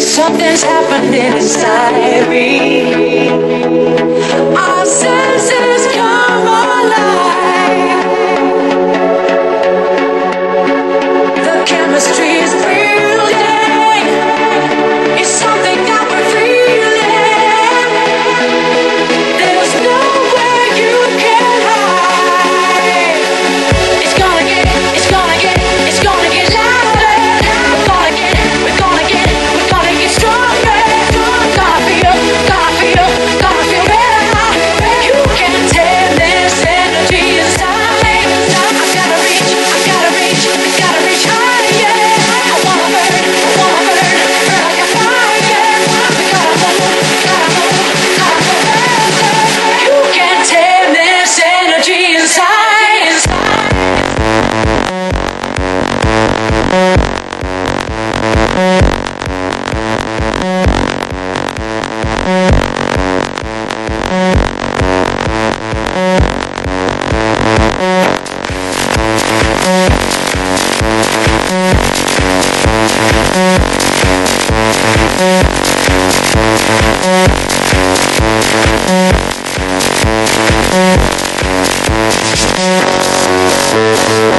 Something's happening inside me. I said.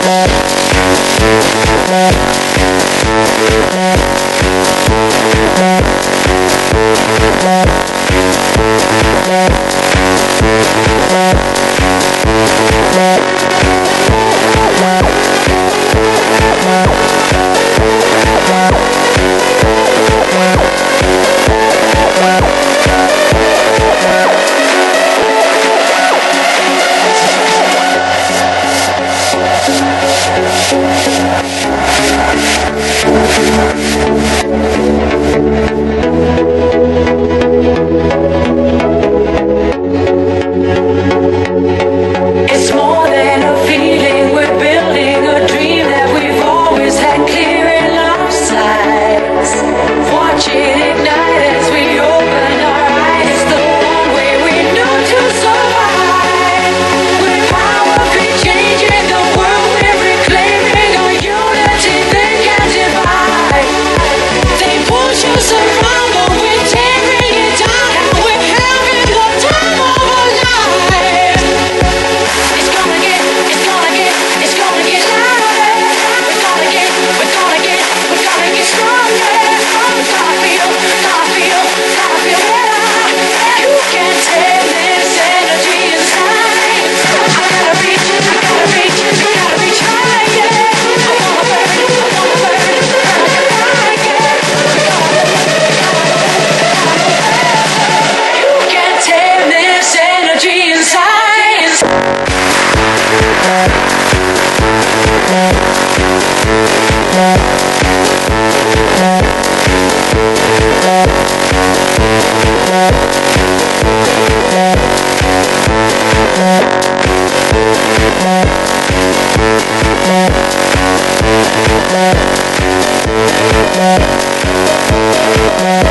Thank you. Thank you.